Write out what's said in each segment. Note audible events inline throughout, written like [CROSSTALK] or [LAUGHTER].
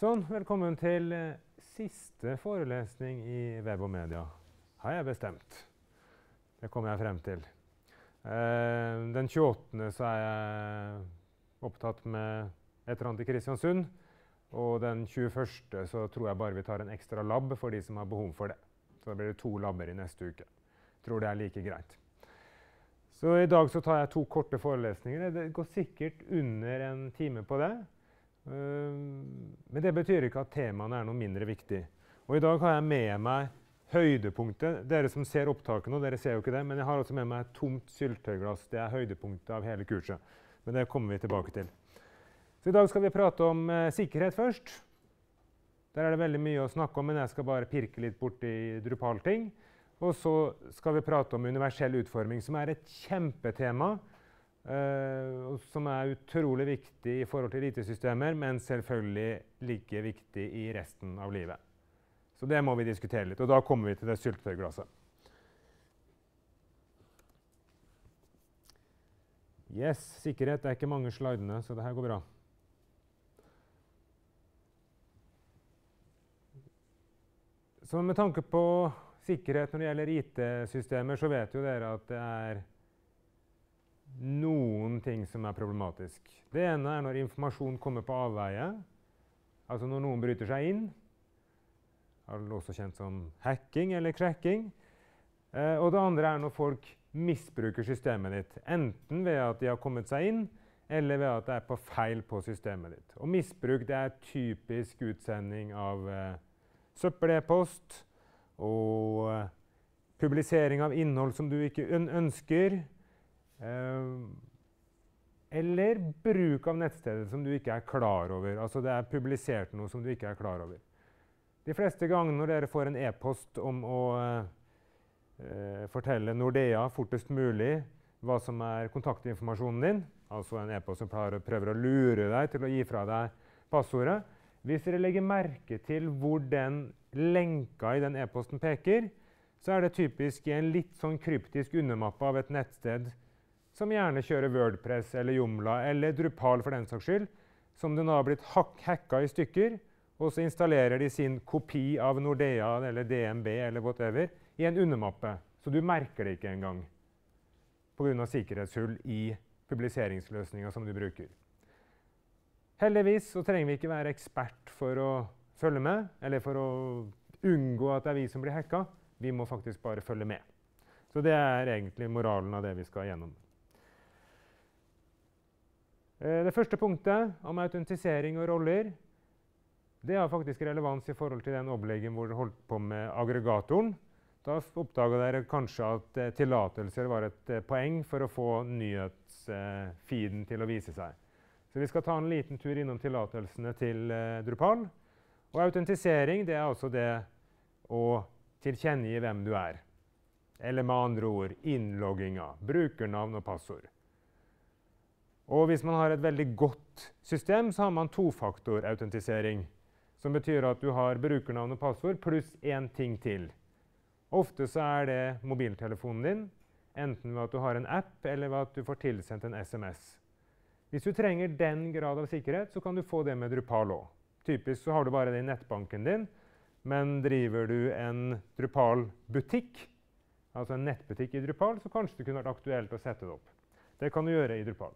Sånn, velkommen til eh, siste forelesning i web og media, har jeg bestemt. Det kommer jeg frem til. Eh, den 28. så er jeg opptatt med et eller annet i Kristiansund. Og den 21. så tror jeg bare vi tar en ekstra lab for de som har behov for det. Så da blir det to labber i neste uke. Tror det er like greit. Så i dag så tar jeg to korte forelesninger. Det går sikkert under en time på det. Uh, men det betyr ikke at temaene er noe mindre viktig. Og i dag har jeg med meg høydepunktet. Dere som ser opptaket nå, dere ser jo ikke det, men jeg har også med meg et tomt syltetøyglass. Det er høydepunktet av hele kurset. Men det kommer vi tilbake til. Så I dag skal vi prate om eh, sikkerhet først. Der er det veldig mye å snakke om, men jeg skal bare pirke litt borti drupalting. Og så skal vi prate om universell utforming, som er et kjempetema. Uh, som er utrolig viktig i forhold til IT-systemer, men selvfølgelig like viktig i resten av livet. Så det må vi diskutere litt. Og da kommer vi til det syltetøyglasset. Yes, sikkerhet. Det er ikke mange slidene, så det her går bra. Så med tanke på sikkerhet når det gjelder IT-systemer, så vet jo dere at det er noen ting som er problematisk. Det ene er når informasjon kommer på avveie, altså når noen bryter seg inn. Også kjent som hacking eller cracking. Eh, og det andre er når folk misbruker systemet ditt. Enten ved at de har kommet seg inn, eller ved at det er på feil på systemet ditt. Og misbruk det er typisk utsending av eh, søppel-e-post og eh, publisering av innhold som du ikke ønsker. Eh, eller bruk av nettstedet som du ikke er klar over. Altså det er publisert noe som du ikke er klar over. De fleste ganger når dere får en e-post om å eh, fortelle Nordea fortest mulig hva som er kontaktinformasjonen din, altså en e-post som prøver å lure deg til å gi fra deg passordet Hvis dere legger merke til hvor den lenka i den e-posten peker, så er det typisk i en litt sånn kryptisk undermappe av et nettsted som gjerne kjører Wordpress eller Jomla eller Drupal for den saks skyld, som det nå har blitt hacka i stykker, og så installerer de sin kopi av Nordea eller DNB eller whatever i en undermappe. Så du merker det ikke engang pga. sikkerhetshull i publiseringsløsninga som du bruker. Heldigvis så trenger vi ikke være ekspert for å følge med, eller for å unngå at det er vi som blir hacka. Vi må faktisk bare følge med. Så det er egentlig moralen av det vi skal gjennom. Eh, det første punktet om autentisering og roller det har faktisk relevans i forhold til den oppleggen hvor dere holdt på med aggregatoren. Da oppdaga dere kanskje at eh, tillatelser var et eh, poeng for å få nyhetsfeeden til å vise seg. Så vi skal ta en liten tur innom tillatelsene til Drupal. Og autentisering det er altså det å tilkjennegi hvem du er. Eller med andre ord innlogginga, brukernavn og passord. Og hvis man har et veldig godt system, så har man tofaktorautentisering. Som betyr at du har brukernavn og passord pluss én ting til. Ofte så er det mobiltelefonen din, enten ved at du har en app, eller ved at du får tilsendt en SMS. Hvis du trenger den grad av sikkerhet, så kan du få det med Drupal òg. Typisk så har du bare det i nettbanken din, men driver du en Drupal-butikk, altså en nettbutikk i Drupal, så kanskje det kunne vært aktuelt å sette det opp. Det kan du gjøre i Drupal.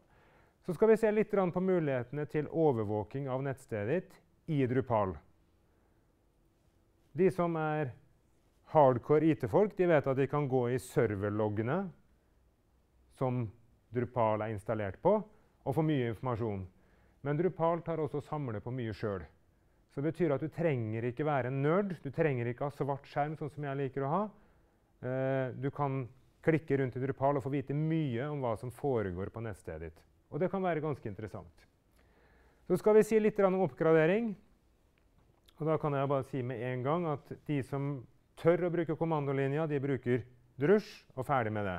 Så skal vi se litt på mulighetene til overvåking av nettstedet ditt i Drupal. De som er hardcore IT-folk, de vet at de kan gå i serverloggene som Drupal er installert på, og få mye informasjon. Men Drupal tar også og samler på mye sjøl. Så det betyr at du trenger ikke være en nerd. Du trenger ikke ha svart skjerm, sånn som jeg liker å ha. Eh, du kan klikke rundt i Drupal og få vite mye om hva som foregår på nettstedet ditt. Og det kan være ganske interessant. Så skal vi si litt om oppgradering. Og da kan jeg bare si med en gang at de som tør å bruke kommandolinja, de bruker drusj og ferdig med det.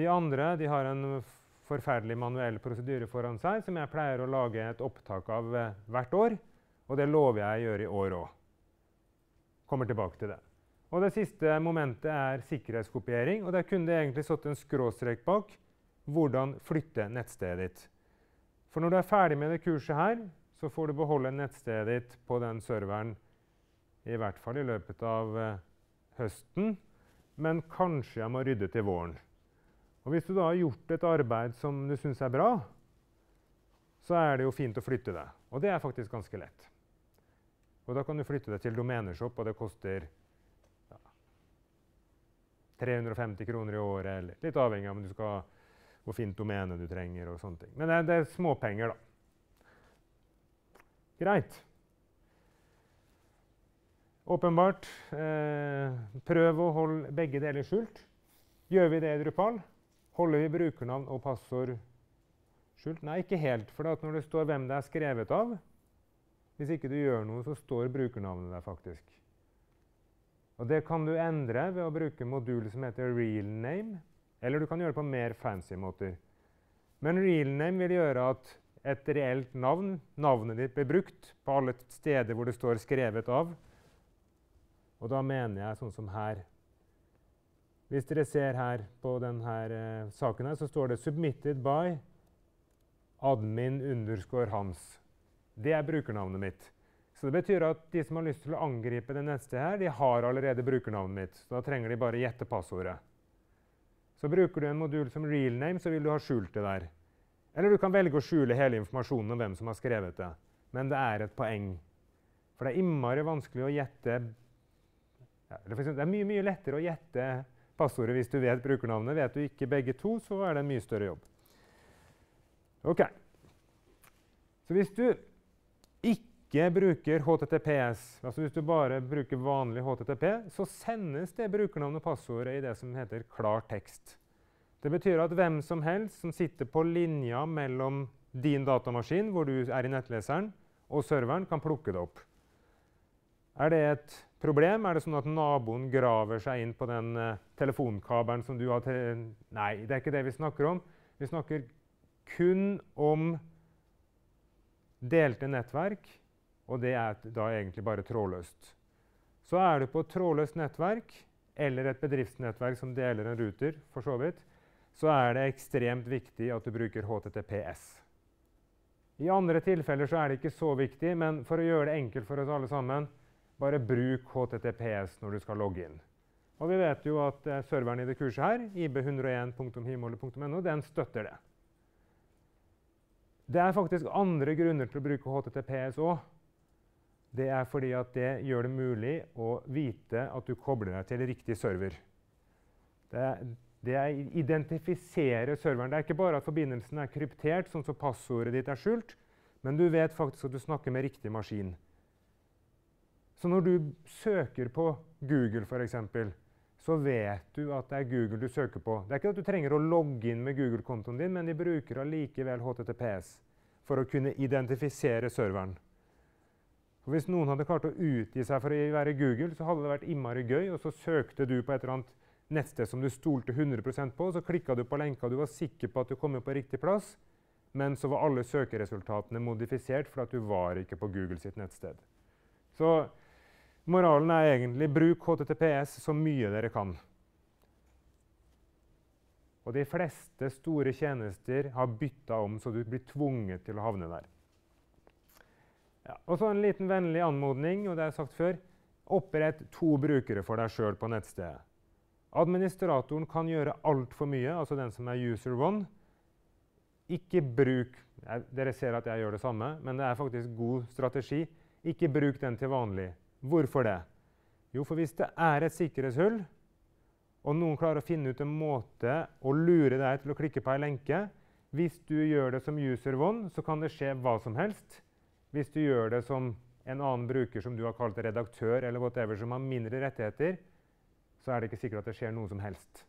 De andre de har en forferdelig manuell prosedyre foran seg som jeg pleier å lage et opptak av eh, hvert år. Og det lover jeg å gjøre i år òg. Kommer tilbake til det. Og Det siste momentet er sikkerhetskopiering. og Der kunne det egentlig stått en skråstrek bak hvordan flytte nettstedet ditt. For når du er ferdig med det kurset her, så får du beholde nettstedet ditt på den serveren i hvert fall i løpet av eh, høsten, men kanskje jeg må rydde til våren. Og Hvis du da har gjort et arbeid som du syns er bra, så er det jo fint å flytte det. Og det er faktisk ganske lett. Og Da kan du flytte det til Domeneshop, og det koster ja, 350 kroner i året, eller litt avhengig av om du skal, hvor fint domene du trenger. og sånne ting. Men det, det er småpenger, da. Greit. Åpenbart. Eh, prøv å holde begge deler skjult. Gjør vi det i Drupal? Holder vi brukernavn og passord skjult? Nei, ikke helt. For når det står hvem det er skrevet av, hvis ikke du gjør noe, så står brukernavnet der faktisk. Og Det kan du endre ved å bruke modul som heter realname. Eller du kan gjøre det på mer fancy måter. Men realname vil gjøre at et reelt navn, navnet ditt, blir brukt på alle steder hvor det står 'skrevet av'. Og da mener jeg sånn som her. Hvis dere ser her på denne eh, saken, her, så står det 'submitted by admin underscore hans'. Det er brukernavnet mitt. Så det betyr at de som har lyst til å angripe det neste her, de har allerede brukernavnet mitt. Så da trenger de bare gjette passordet. Så bruker du en modul som realname, så vil du ha skjult det der. Eller du kan velge å skjule hele informasjonen om hvem som har skrevet det. Men det er et poeng. For det er innmari vanskelig å gjette ja, Det er mye, mye lettere å gjette passordet hvis du vet brukernavnet. Vet du ikke begge to, så er det en mye større jobb. Ok. Så hvis du ikke bruker HTTPS, altså hvis du bare bruker vanlig HTTP, så sendes det brukernavnet og passordet i det som heter klar tekst. Det betyr at hvem som helst som sitter på linja mellom din datamaskin, hvor du er i nettleseren, og serveren, kan plukke det opp. Er det et problem? Er det sånn at naboen graver seg inn på den uh, telefonkabelen som du har til Nei, det er ikke det vi snakker om. Vi snakker kun om delte nettverk, og det er da egentlig bare trådløst. Så er du på et trådløst nettverk eller et bedriftsnettverk som deler en ruter, for så vidt, så er det ekstremt viktig at du bruker HTTPS. I andre tilfeller så er det ikke så viktig, men for å gjøre det enkelt for oss alle sammen, bare bruk HTTPS når du skal logge inn. Og vi vet jo at eh, serveren i det kurset her, ib101.himolet.no, den støtter det. Det er faktisk andre grunner til å bruke HTTPS òg. Det er fordi at det gjør det mulig å vite at du kobler deg til riktig server. Det, det er identifisere serveren. Det er ikke bare at forbindelsen er kryptert, sånn som passordet ditt er skjult, men du vet faktisk at du snakker med riktig maskin. Så når du søker på Google, f.eks., så vet du at det er Google du søker på. Det er ikke at du trenger å logge inn med Google-kontoen din, men de bruker allikevel HTTPS for å kunne identifisere serveren. Og hvis noen hadde klart å utgi seg for å være Google, så hadde det vært innmari gøy, og så søkte du på et eller annet nettsted som du stolte 100% på, så klikka du på lenka, du var sikker på at du kom på riktig plass, men så var alle søkeresultatene modifisert for at du var ikke på Google sitt nettsted. Så Moralen er egentlig bruk HTTPS så mye dere kan. Og de fleste store tjenester har bytta om, så du blir tvunget til å havne der. Ja, og så en liten vennlig anmodning, og det har jeg sagt før. Opprett to brukere for deg sjøl på nettstedet. Administratoren kan gjøre altfor mye, altså den som er user one. Ikke bruk Dere ser at jeg gjør det samme, men det er faktisk god strategi. Ikke bruk den til vanlig. Hvorfor det? Jo, for hvis det er et sikkerhetshull, og noen klarer å finne ut en måte å lure deg til å klikke på ei lenke Hvis du gjør det som user one, så kan det skje hva som helst. Hvis du gjør det som en annen bruker som du har kalt redaktør, eller whatever, som har mindre rettigheter, så er det ikke sikkert at det skjer noe som helst.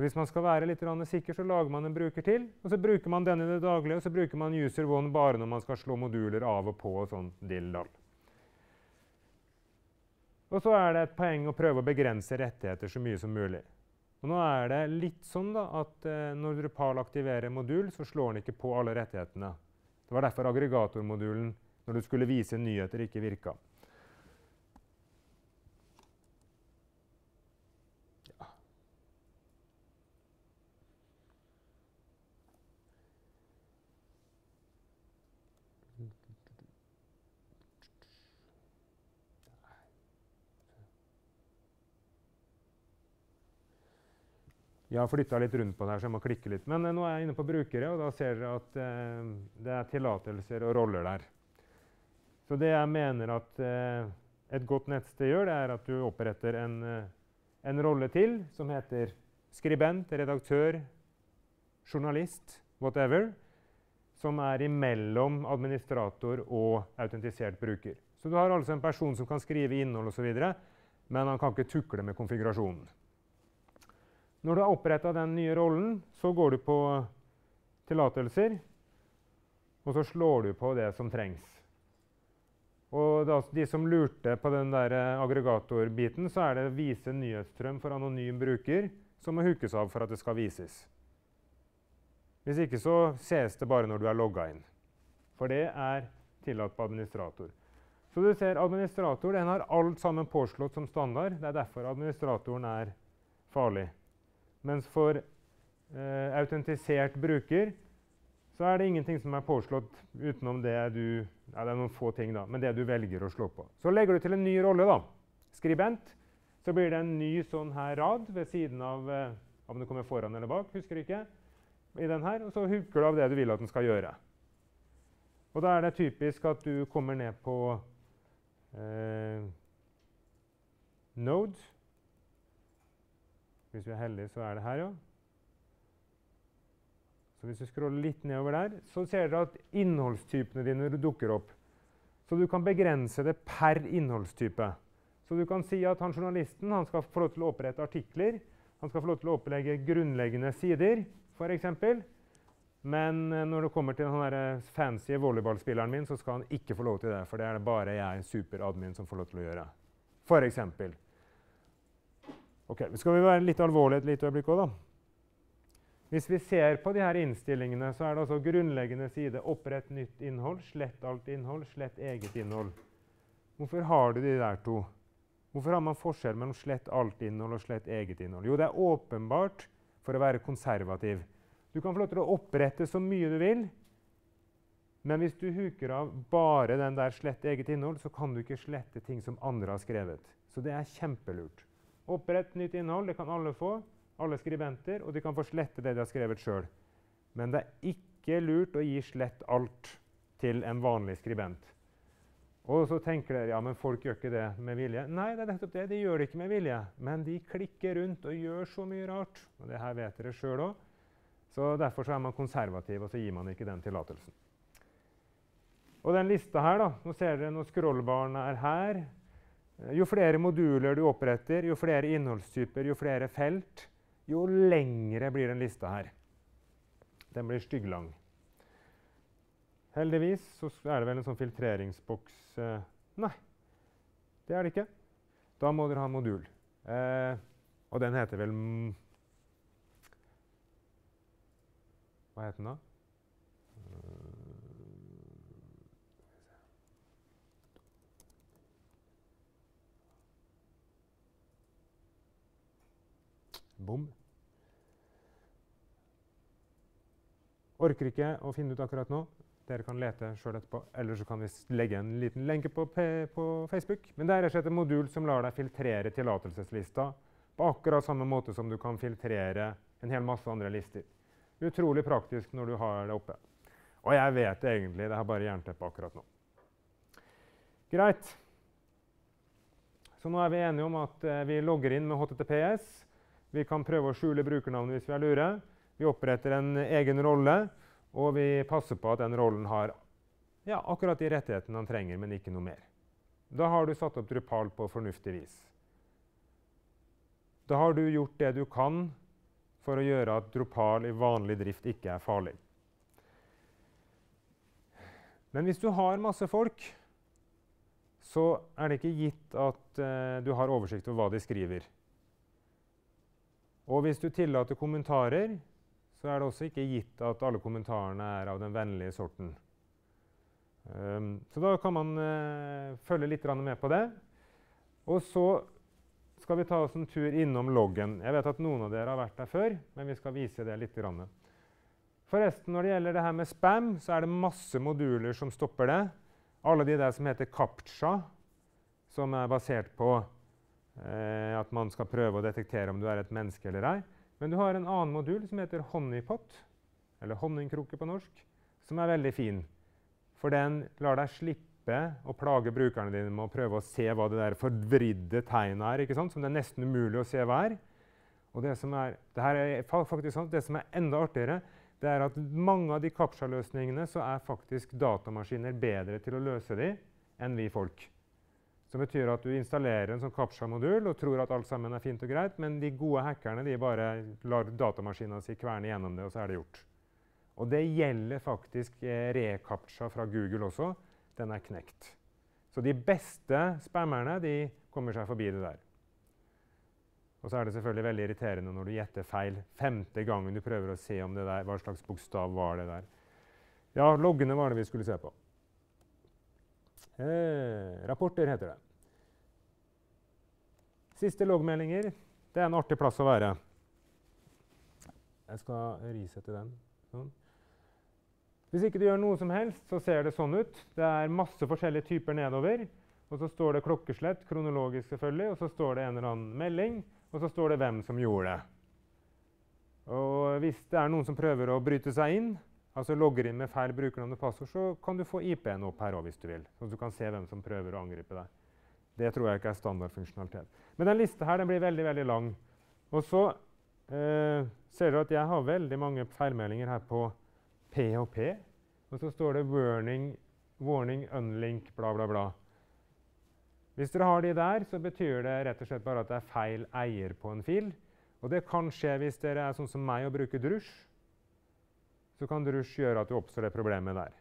Så hvis man skal være litt sikker, så lager man en bruker til. Og så bruker man den i det daglige, og så bruker man user one bare når man skal slå moduler av og på. og sånn dill-dall. Og så er det et poeng å prøve å begrense rettigheter så mye som mulig. Og nå er det litt sånn da, at eh, Når Drupal aktiverer modul, så slår den ikke på alle rettighetene. Det var derfor aggregatormodulen når du skulle vise nyheter, ikke virka. Jeg har flytta litt rundt på det her, så jeg må klikke litt. Men eh, nå er jeg inne på brukere, og da ser dere at eh, det er tillatelser og roller der. Så det jeg mener at eh, et godt nettsted gjør, det er at du oppretter en, eh, en rolle til som heter skribent, redaktør, journalist, whatever, som er imellom administrator og autentisert bruker. Så du har altså en person som kan skrive innhold osv., men han kan ikke tukle med konfigurasjonen. Når du har oppretta den nye rollen, så går du på tillatelser, og så slår du på det som trengs. Og da, De som lurte på den der eh, aggregatorbiten, så er det 'vise nyhetsstrøm for anonym bruker' som må hookes av for at det skal vises. Hvis ikke så ses det bare når du er logga inn. For det er tillatt på administrator. Så du ser administrator den har alt sammen påslått som standard. Det er derfor administratoren er farlig. Mens for eh, autentisert bruker så er det ingenting som er påslått utenom det du ja, det er noen få ting da, men det du velger å slå på. Så legger du til en ny rolle, da, skribent. Så blir det en ny sånn her rad ved siden av eh, om det kommer foran eller bak. husker du ikke, i den her, Og så hooker du av det du vil at den skal gjøre. Og Da er det typisk at du kommer ned på eh, Node hvis vi er heldige, så er det her, òg. Så Hvis du scroller litt nedover der, så ser dere at innholdstypene dine dukker opp. Så du kan begrense det per innholdstype. Så du kan si at han journalisten han skal få lov til å opprette artikler. Han skal få lov til å opplegge grunnleggende sider, f.eks. Men eh, når det kommer til den fancy volleyballspilleren min, så skal han ikke få lov til det. For det er det bare jeg, superadmin, som får lov til å gjøre. For eksempel. Ok, Skal vi være litt alvorlige et lite øyeblikk òg, da? Hvis vi ser på de her innstillingene, så er det altså grunnleggende side opprett nytt innhold, slett alt innhold, slett eget innhold. Hvorfor har du de der to? Hvorfor har man forskjell mellom slett alt innhold og slett eget innhold? Jo, det er åpenbart for å være konservativ. Du kan få lov til å opprette så mye du vil, men hvis du huker av bare den der slett eget innhold, så kan du ikke slette ting som andre har skrevet. Så det er kjempelurt. Opprett nytt innhold. Det kan alle få. Alle skribenter. Og de kan få slette det de har skrevet sjøl. Men det er ikke lurt å gi slett alt til en vanlig skribent. Og så tenker dere ja, men folk gjør ikke det med vilje. Nei, det er nettopp det. De gjør det ikke med vilje. Men de klikker rundt og gjør så mye rart. Og det her vet dere sjøl òg. Så derfor så er man konservativ, og så gir man ikke den tillatelsen. Og den lista her, da, nå ser dere når scrollbaren er her, jo flere moduler du oppretter, jo flere innholdstyper, jo flere felt, jo lengre blir den lista her. Den blir stygglang. Heldigvis så er det vel en sånn filtreringsboks eh, Nei, det er det ikke. Da må dere ha en modul. Eh, og den heter vel Hva heter den da? Bom. Orker ikke å finne ut akkurat nå. Dere kan lete sjøl etterpå. Eller så kan vi legge en liten lenke på, på Facebook. Men det er rett og slett en modul som lar deg filtrere tillatelseslista på akkurat samme måte som du kan filtrere en hel masse andre lister. Utrolig praktisk når du har det oppe. Og jeg vet det egentlig. Det har bare jernteppe akkurat nå. Greit. Så nå er vi enige om at eh, vi logger inn med HTTPS. Vi kan prøve å skjule brukernavnet hvis vi er lure. Vi oppretter en egen rolle, og vi passer på at den rollen har ja, akkurat de rettighetene han trenger, men ikke noe mer. Da har du satt opp Drupal på fornuftig vis. Da har du gjort det du kan for å gjøre at Drupal i vanlig drift ikke er farlig. Men hvis du har masse folk, så er det ikke gitt at uh, du har oversikt over hva de skriver. Og hvis du tillater kommentarer, så er det også ikke gitt at alle kommentarene er av den vennlige sorten. Um, så da kan man uh, følge litt med på det. Og så skal vi ta oss en tur innom loggen. Jeg vet at noen av dere har vært der før, men vi skal vise det litt. Forresten, når det gjelder det her med spam, så er det masse moduler som stopper det. Alle de der som heter CAPTCHA, som er basert på Eh, at man skal prøve å detektere om du er et menneske eller ei. Men du har en annen modul som heter honeypot, eller honningkrukke på norsk, som er veldig fin. For den lar deg slippe å plage brukerne dine med å prøve å se hva det der forvridde tegnet er, som det er nesten umulig å se hva er. Og det som er, det er faktisk sånn, det som er enda artigere, det er at mange av de CAPTCHA-løsningene så er faktisk datamaskiner bedre til å løse de enn vi folk. Som betyr at du installerer en sånn CAPTCHA-modul og tror at alt sammen er fint og greit, men de gode hackerne de bare lar datamaskinen si kverne gjennom det, og så er det gjort. Og det gjelder faktisk eh, ReCAPTCHA fra Google også. Den er knekt. Så de beste spammerne de kommer seg forbi det der. Og så er det selvfølgelig veldig irriterende når du gjetter feil femte gangen du prøver å se om det der, hva slags bokstav var det der. Ja, loggene var det vi skulle se på. Eh, rapporter heter det. Siste loggmeldinger. Det er en artig plass å være. Jeg skal risette den. Sånn. Hvis ikke du gjør noe som helst, så ser det sånn ut. Det er masse forskjellige typer nedover. Og så står det klokkeslett, kronologisk selvfølgelig, og så står det en eller annen melding. Og så står det hvem som gjorde det. Og hvis det er noen som prøver å bryte seg inn, altså logger inn med feil brukernavn og passord, så kan du få IP-en opp her òg hvis du vil. Så du kan se hvem som prøver å angripe deg. Det tror jeg ikke er standardfunksjonalitet. Men den lista her den blir veldig veldig lang. Og så eh, ser dere at jeg har veldig mange feilmeldinger her på PHP. og så står det 'warning, warning unlink', bla, bla, bla. Hvis dere har de der, så betyr det rett og slett bare at det er feil eier på en fil. Og det kan skje hvis dere er sånn som meg og bruker Drush. Så kan rush gjøre at du oppstår det problemet der.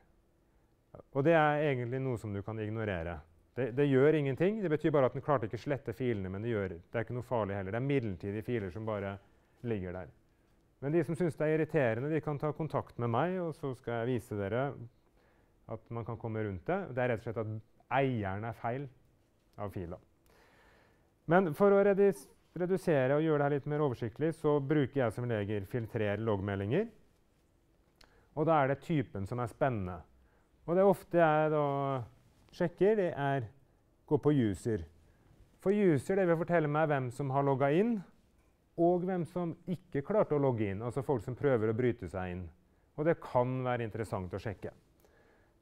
Og det er egentlig noe som du kan ignorere. Det, det, gjør ingenting. Det betyr bare at den klarte ikke slette filene, men det, gjør, det er ikke noe farlig heller. Det er midlertidige filer som bare ligger der. Men de som syns det er irriterende, de kan ta kontakt med meg, og så skal jeg vise dere at man kan komme rundt det. Det er rett og slett at eieren er feil av fila. Men for å redusere og gjøre det litt mer oversiktlig, så bruker jeg som regel filtrer loggmeldinger. Og da er det typen som er spennende. Og det ofte jeg da sjekker, det er gå på user. For user det vil fortelle meg hvem som har logga inn, og hvem som ikke klarte å logge inn. Altså folk som prøver å bryte seg inn. Og det kan være interessant å sjekke.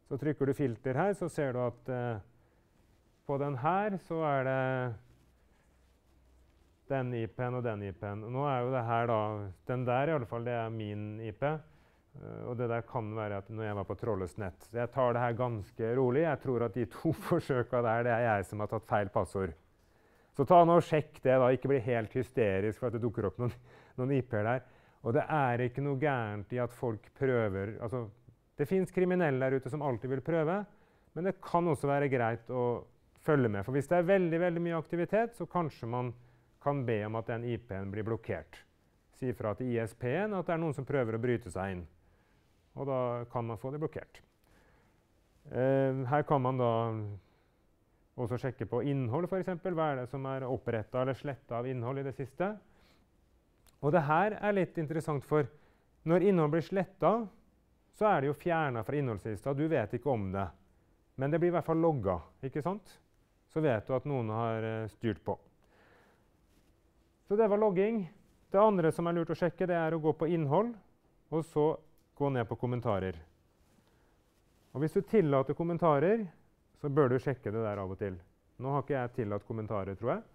Så trykker du 'filter' her, så ser du at eh, på den her så er det den IP-en og den IP-en. Nå er jo det her da, Den der i alle fall, det er min IP. Uh, og det der kan være at når jeg var på trådløst nett. Så jeg tar det her ganske rolig. Jeg tror at de to [LAUGHS] forsøka der, det er jeg som har tatt feil passord. Så ta nå og sjekk det, da. Ikke bli helt hysterisk for at det dukker opp noen, [LAUGHS] noen IP-er der. Og det er ikke noe gærent i at folk prøver altså, Det fins kriminelle der ute som alltid vil prøve, men det kan også være greit å følge med. For hvis det er veldig, veldig mye aktivitet, så kanskje man kan be om at den IP-en blir blokkert. Si fra til ISP-en at det er noen som prøver å bryte seg inn. Og da kan man få det blokkert. Eh, her kan man da også sjekke på innhold, f.eks. Hva er det som er oppretta eller sletta av innhold i det siste? Og det her er litt interessant, for når innhold blir sletta, så er det jo fjerna fra innholdslista. Du vet ikke om det. Men det blir i hvert fall logga. ikke sant? så vet du at noen har eh, styrt på. Så det var logging. Det andre som er lurt å sjekke, det er å gå på innhold, og så gå ned på kommentarer. Og Hvis du tillater kommentarer, så bør du sjekke det der av og til. Nå har ikke jeg tillatt kommentarer, tror jeg.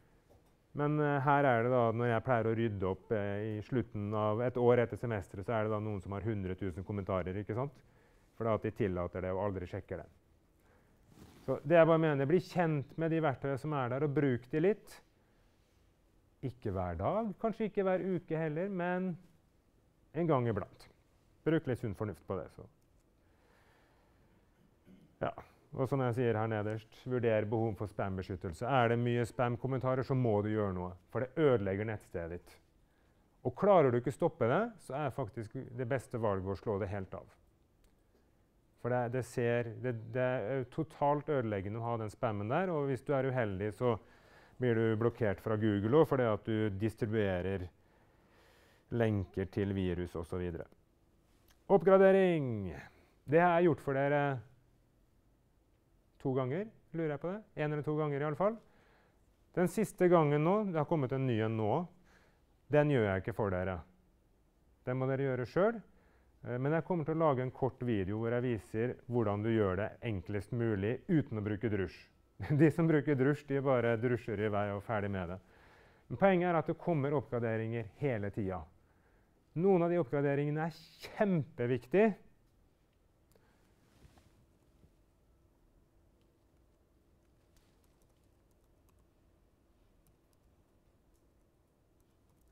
Men uh, her er det da, når jeg pleier å rydde opp uh, i slutten av et år etter semesteret, så er det da noen som har 100 000 kommentarer. ikke sant? For at de tillater det og aldri sjekker det. Så det jeg bare mener, Bli kjent med de verktøyene som er der, og bruk de litt. Ikke hver dag, kanskje ikke hver uke heller, men en gang iblant. Bruk litt sunn fornuft på det. Så. Ja. Og som jeg sier her nederst, vurder behov for spam-beskyttelse. Er det mye spam-kommentarer, så må du gjøre noe, for det ødelegger nettstedet ditt. Og klarer du ikke stoppe det, så er faktisk det beste valget å slå det helt av. For det, det, ser, det, det, er totalt ødeleggende å ha den spammen der. Og hvis du er uheldig, så blir du blokkert fra Google òg fordi at du distribuerer lenker til virus osv. Oppgradering. Det har jeg gjort for dere to ganger. lurer jeg på det. Én eller to ganger iallfall. Den siste gangen nå, det har kommet en ny en nå, den gjør jeg ikke for dere. Det må dere gjøre sjøl. Eh, men jeg kommer til å lage en kort video hvor jeg viser hvordan du gjør det enklest mulig uten å bruke drusj. [LAUGHS] De som bruker drusj, de bare drusjer i vei og ferdig med det. Men poenget er at det kommer oppgraderinger hele tida. Noen av de oppgraderingene er kjempeviktige.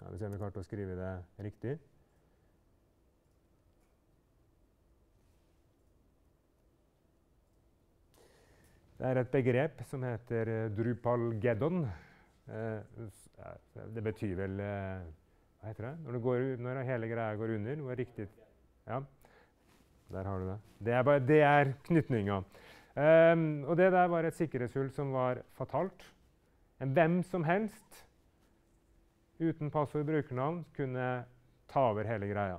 Ja, vi ser om vi klarte å skrive det riktig. Det er et begrep som heter Drupal drupalgeddon. Uh, det betyr vel uh, Hva heter det? Når, det går, når, hele greia går under? Noe riktig Ja, der har du det. Det er, er knytninga. Um, og det der var et sikkerhetshull som var fatalt. En hvem som helst uten passord og brukernavn kunne ta over hele greia.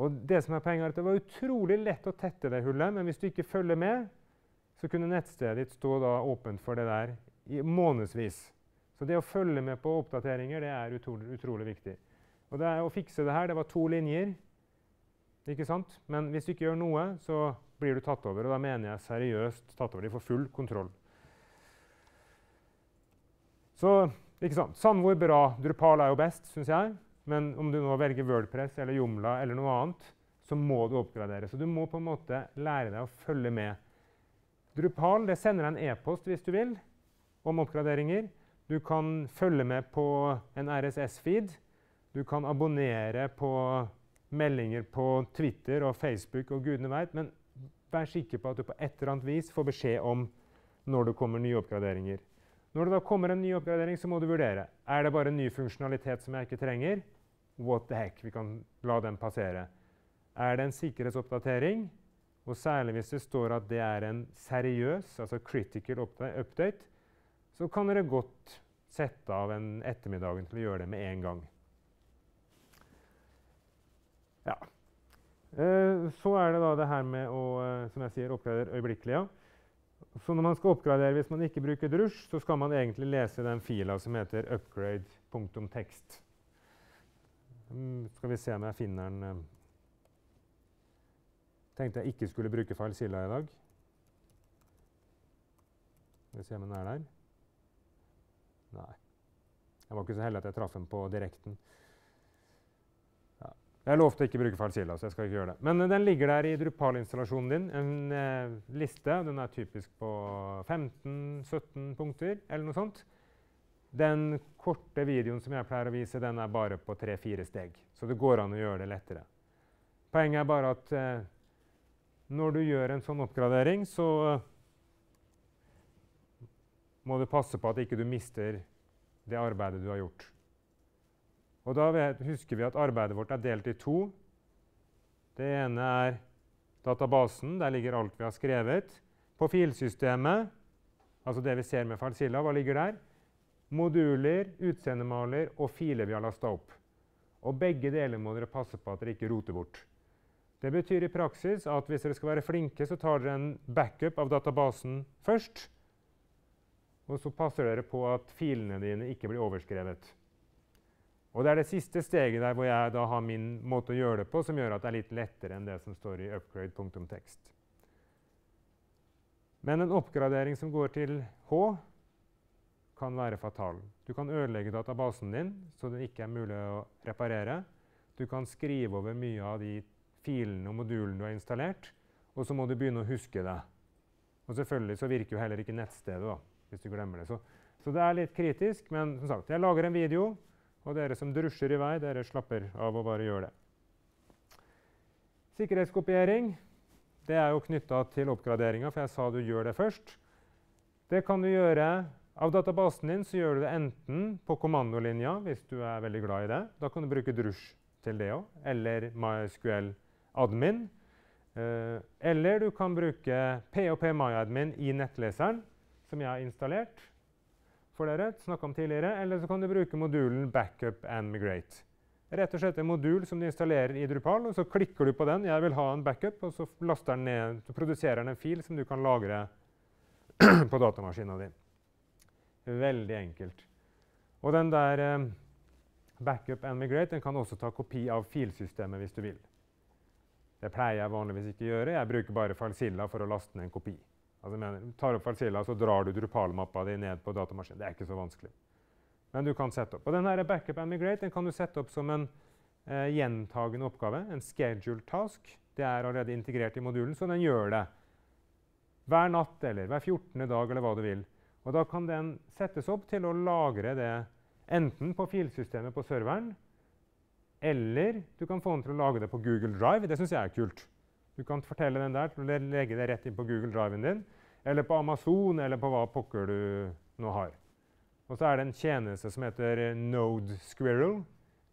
Og det som er poenget er at Det var utrolig lett å tette det hullet, men hvis du ikke følger med, så kunne nettstedet ditt stå åpent for det der i månedsvis. Så det å følge med på oppdateringer det er utrolig, utrolig viktig. Og det er å fikse det her, det var to linjer. ikke sant? Men hvis du ikke gjør noe, så blir du tatt over. Og da mener jeg seriøst tatt over. De får full kontroll. Så ikke sant? Hvor bra Drupal er jo best, syns jeg. Men om du nå velger Wordpress eller Jomla eller noe annet, så må du oppgradere. Så du må på en måte lære deg å følge med. Drupal det sender deg en e-post hvis du vil, om oppgraderinger. Du kan følge med på en RSS-feed. Du kan abonnere på meldinger på Twitter og Facebook og gudene veit. Men vær sikker på at du på et eller annet vis får beskjed om når det kommer nye oppgraderinger. Når det da kommer en ny oppgradering, så må du vurdere. Er det bare en ny funksjonalitet som jeg ikke trenger? What the heck? Vi kan la den passere. Er det en sikkerhetsoppdatering? Og særlig hvis det står at det er en seriøs, altså critical update, så kan dere godt sette av en ettermiddagen til å gjøre det med en gang. Ja. Eh, så er det da det her med å eh, som jeg sier, oppgradere øyeblikkelig. Ja. Så når man skal oppgradere hvis man ikke bruker drusj, så skal man egentlig lese den fila som heter upgrade.tekst. Mm, skal vi se om jeg finner den. Eh. Tenkte jeg ikke skulle bruke FileZilla i dag. Skal vi se om den er der. Nei. Jeg var ikke så heldig at jeg traff den på direkten. Ja. Jeg lovte å ikke bruke kilde, så jeg skal ikke gjøre det. Men uh, den ligger der i Drupal-installasjonen din. En eh, liste. Den er typisk på 15-17 punkter, eller noe sånt. Den korte videoen som jeg pleier å vise, den er bare på 3-4 steg. Så det går an å gjøre det lettere. Poenget er bare at eh, når du gjør en sånn oppgradering, så eh, må du passe på at ikke du mister det arbeidet du har gjort. Og Da husker vi at arbeidet vårt er delt i to. Det ene er databasen. Der ligger alt vi har skrevet. På filsystemet, altså det vi ser med Falsilla, hva ligger der? Moduler, utseendemaler og filer vi har lasta opp. Og Begge deler må dere passe på at dere ikke roter bort. Det betyr i praksis at hvis dere skal være flinke, så tar dere en backup av databasen først. Og så passer dere på at filene dine ikke blir overskrevet. Og Det er det siste steget der hvor jeg da har min måte å gjøre det på, som gjør at det er litt lettere enn det som står i upgrade.tekst. Men en oppgradering som går til H, kan være fatal. Du kan ødelegge databasen din så den ikke er mulig å reparere. Du kan skrive over mye av de filene og modulene du har installert, og så må du begynne å huske det. Og selvfølgelig så virker jo heller ikke nettstedet da, hvis du glemmer det. Så, så, det er litt kritisk, men som sagt, jeg lager en video, og dere som drusjer i vei, dere slapper av å bare gjøre det. Sikkerhetskopiering det er jo knytta til oppgraderinga, for jeg sa du gjør det først. Det kan du gjøre av databasen din så gjør du det enten på kommandolinja hvis du er veldig glad i det. Da kan du bruke drusj til det òg, eller MySQL admin. Eh, eller du kan bruke POP MyAdmin i nettleseren, som jeg har installert for dere. om tidligere, Eller så kan du bruke modulen Backup and Migrate. Rett og slett en modul som du installerer i Drupal, og så klikker du på den. Jeg vil ha en backup, og så den ned, så produserer den en fil som du kan lagre [CLEARS THROAT] på datamaskinen din. Veldig enkelt. Og den der eh, backup and migrate den kan også ta kopi av filsystemet hvis du vil. Det pleier jeg vanligvis ikke å gjøre. Jeg bruker bare Falsilla for å laste ned en kopi. Altså, mener, tar opp Falsilla, så drar du Drupal-mappa di ned på datamaskinen. Det er ikke så vanskelig. Men du kan sette opp. Og denne backup and migrate den kan du sette opp som en eh, gjentagende oppgave, en scheduled task. Det er allerede integrert i modulen, så den gjør det hver natt eller hver 14. dag eller hva du vil. Og da kan den settes opp til å lagre det enten på filsystemet på serveren, eller du kan få den til å lage det på Google Drive. Det syns jeg er kult. Du kan fortelle den der til å legge det rett inn på Google Driven din, eller på Amazon, eller på hva pokker du nå har. Og så er det en tjeneste som heter Node Squirrel,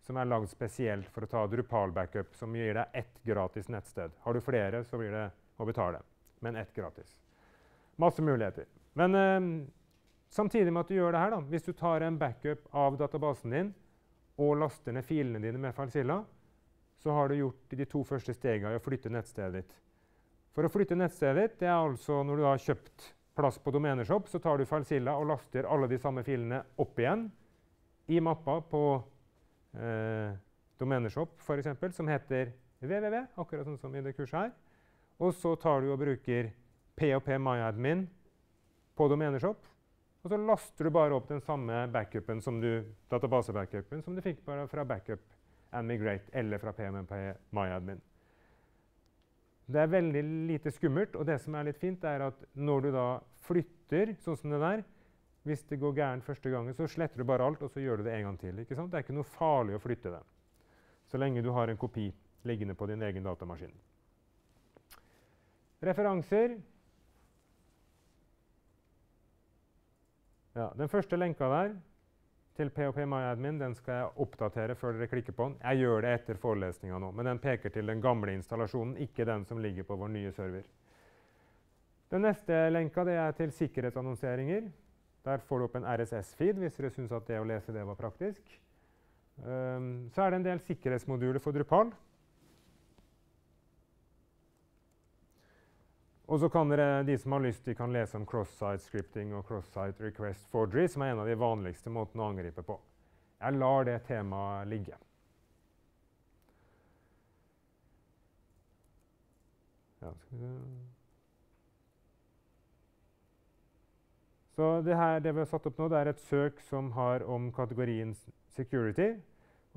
som er lagd spesielt for å ta Drupal-backup, som gir deg ett gratis nettsted. Har du flere, så blir det å betale, men ett gratis. Masse muligheter. Men eh, samtidig med at du gjør det her, da, hvis du tar en backup av databasen din og laster ned filene dine med Falsilla, så har du gjort de to første stegene i å flytte nettstedet ditt. For å flytte nettstedet ditt, det er altså når du har kjøpt plass på Domeneshop, så tar du Falsilla og laster alle de samme filene opp igjen i mappa på eh, Domeneshop, f.eks., som heter www, akkurat sånn som i det kurset her. Og så tar du og bruker POP MyAdmin på Domeneshop. Og så laster du bare opp den samme backupen som du, databasebackupen som du fikk fra backup and eller fra PMMP MyAdmin. Det er veldig lite skummelt, og det som er litt fint, er at når du da flytter sånn som det der, hvis det går gærent første gangen, så sletter du bare alt, og så gjør du det en gang til. ikke sant? Det er ikke noe farlig å flytte det, så lenge du har en kopi liggende på din egen datamaskin. Referanser. Ja, den første lenka der til PHP-MyAdmin den skal jeg oppdatere før dere klikker på den. Jeg gjør det etter forelesninga nå, men den peker til den gamle installasjonen, ikke den som ligger på vår nye server. Den neste lenka er til sikkerhetsannonseringer. Der får du opp en RSS-feed hvis dere syns at det å lese det var praktisk. Um, så er det en del sikkerhetsmoduler for Drupal. Og så kan dere, de som har lyst, de kan lese om cross-site scripting og cross-site request forgery, som er en av de vanligste måtene å angripe på. Jeg lar det temaet ligge. Så det, her, det vi har satt opp nå, det er et søk som har om kategorien security.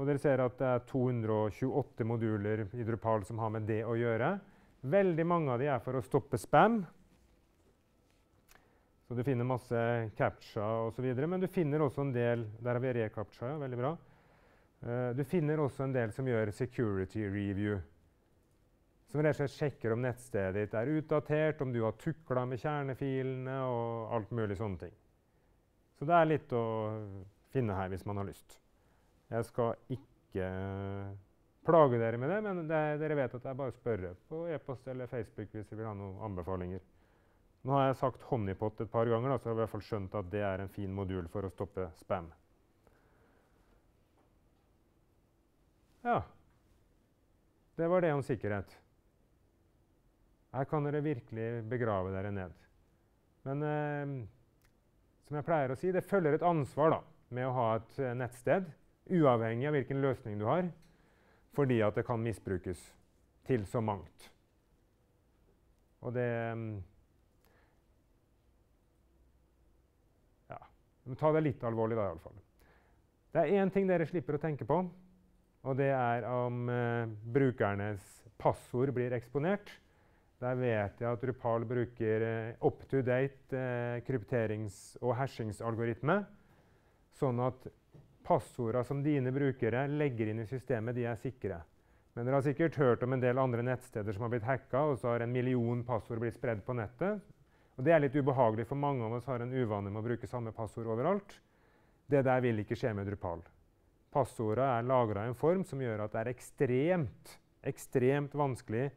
Og dere ser at det er 228 moduler i Drupal som har med det å gjøre. Veldig mange av de er for å stoppe spam. Så du finner masse captcha osv. Men du finner også en del Der har vi recaptcha, veldig bra. Uh, du finner også en del som gjør security review. Som rett og slett sjekker om nettstedet ditt er utdatert, om du har tukla med kjernefilene og alt mulig sånne ting. Så det er litt å finne her hvis man har lyst. Jeg skal ikke plage dere med det, men det, dere vet at det er bare å spørre på e-post eller Facebook hvis dere vil ha noen anbefalinger. Nå har jeg sagt honeypot et par ganger, da, så jeg har i hvert fall skjønt at det er en fin modul for å stoppe spam. Ja. Det var det om sikkerhet. Her kan dere virkelig begrave dere ned. Men eh, som jeg pleier å si, det følger et ansvar da, med å ha et eh, nettsted, uavhengig av hvilken løsning du har fordi at det kan misbrukes til så mangt. Og det mm, Ja, må ta det litt alvorlig, da iallfall. Det er én ting dere slipper å tenke på, og det er om eh, brukernes passord blir eksponert. Der vet jeg at Rupal bruker eh, up to date eh, krypterings- og hashingsalgoritme, sånn at Passordene som dine brukere legger inn i systemet, de er sikre. Men dere har sikkert hørt om en del andre nettsteder som har blitt hacka, og så har en million passord blitt spredd på nettet. Og Det er litt ubehagelig, for mange av oss har en uvane med å bruke samme passord overalt. Det der vil ikke skje med Drupal. Passordene er lagra i en form som gjør at det er ekstremt, ekstremt vanskelig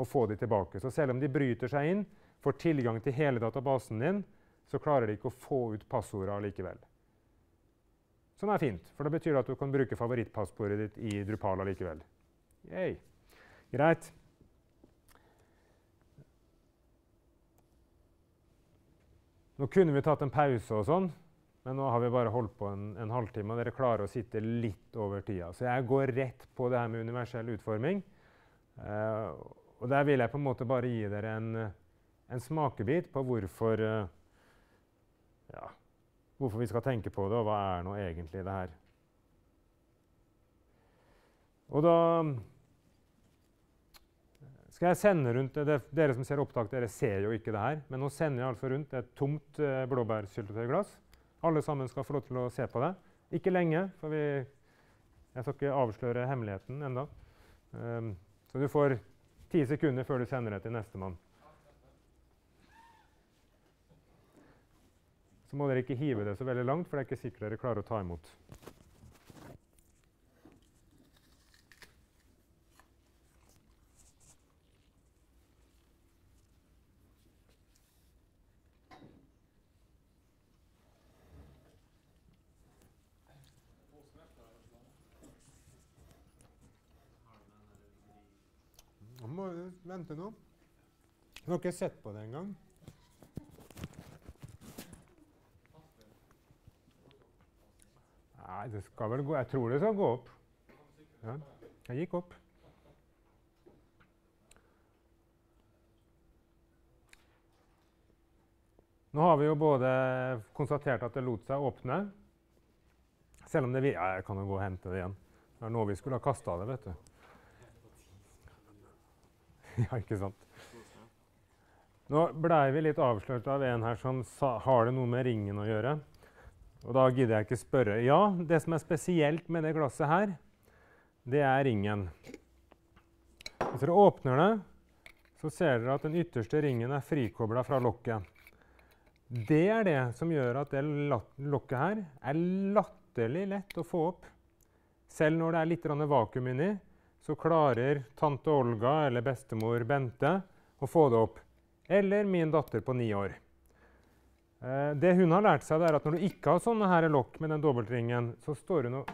å få de tilbake. Så selv om de bryter seg inn, får tilgang til hele databasen din, så klarer de ikke å få ut passordene likevel. Som er fint, for det betyr at du kan bruke favorittpassbordet ditt i Drupal likevel. Yay. Greit. Nå kunne vi tatt en pause og sånn, Men nå har vi bare holdt på en, en halvtime, og dere klarer å sitte litt over tida. Så jeg går rett på det her med universell utforming. Uh, og der vil jeg på en måte bare gi dere en, en smakebit på hvorfor, uh, ja, hvorfor vi skal tenke på det, og hva er nå egentlig det her. Og da skal jeg sende rundt det, Dere som ser opptak, dere ser jo ikke det her, men nå sender jeg altså rundt et tomt eh, blåbærsyltetøyglass. Alle sammen skal få lov til å se på det. Ikke lenge, for vi, jeg skal ikke avsløre hemmeligheten ennå. Um, så du får ti sekunder før du sender det til nestemann. Så må dere ikke hive det så veldig langt, for det er ikke sikkert dere klarer å ta imot. vente nå. Du har ikke sett på det engang. Nei, det skal vel gå Jeg tror det skal gå opp. Ja, jeg gikk opp. Nå har vi jo både konstatert at det lot seg åpne, selv om det ja, Jeg kan jo gå og hente det igjen. Det er nå vi skulle ha kasta det, vet du. [LAUGHS] ja, ikke sant? Nå blei vi litt avslørt av en her som sa har det noe med ringen å gjøre. Og da gidder jeg ikke spørre. Ja, det som er spesielt med det glasset her, det er ringen. Hvis dere åpner det, så ser dere at den ytterste ringen er frikobla fra lokket. Det er det som gjør at det lokket her er latterlig lett å få opp. Selv når det er litt vakuum inni, så klarer tante Olga eller bestemor Bente å få det opp. Eller min datter på ni år. Eh, det hun har lært seg, er at når du ikke har sånne her lokk med den dobbeltringen, så står hun og